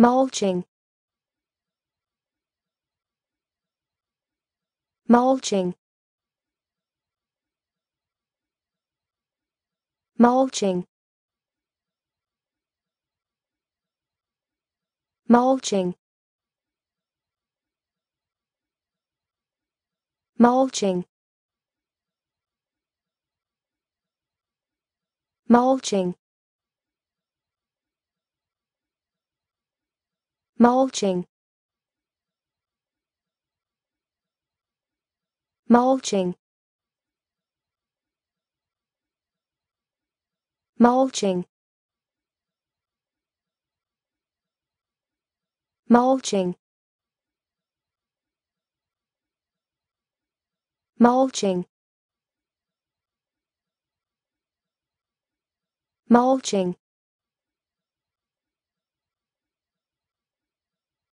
mulching. Mulching. Mulching. Mulching. Mulching. Mulching mulching. Mulching. Mulching. Mulching. Mulching. Mulching